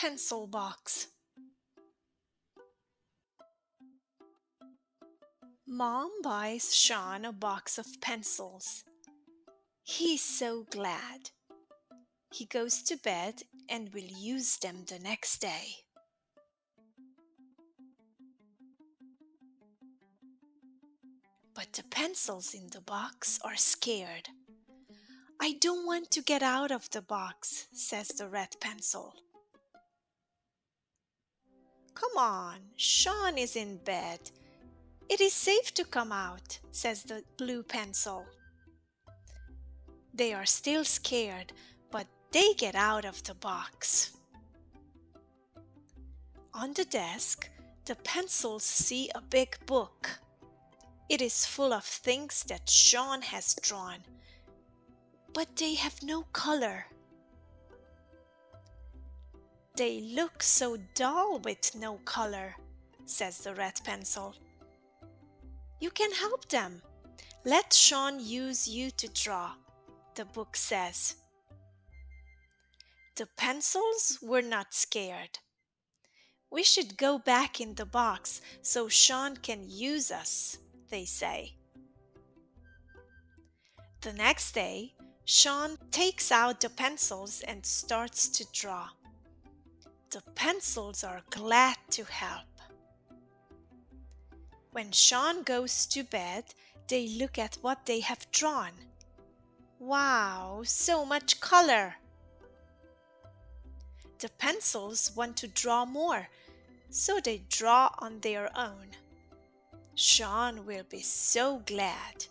pencil box. Mom buys Sean a box of pencils. He's so glad. He goes to bed and will use them the next day. But the pencils in the box are scared. I don't want to get out of the box, says the red pencil. Come on, Sean is in bed. It is safe to come out, says the blue pencil. They are still scared, but they get out of the box. On the desk, the pencils see a big book. It is full of things that Sean has drawn but they have no color. They look so dull with no color, says the red pencil. You can help them. Let Sean use you to draw, the book says. The pencils were not scared. We should go back in the box so Sean can use us, they say. The next day, Sean takes out the pencils and starts to draw. The pencils are glad to help. When Sean goes to bed, they look at what they have drawn. Wow, so much color! The pencils want to draw more, so they draw on their own. Sean will be so glad.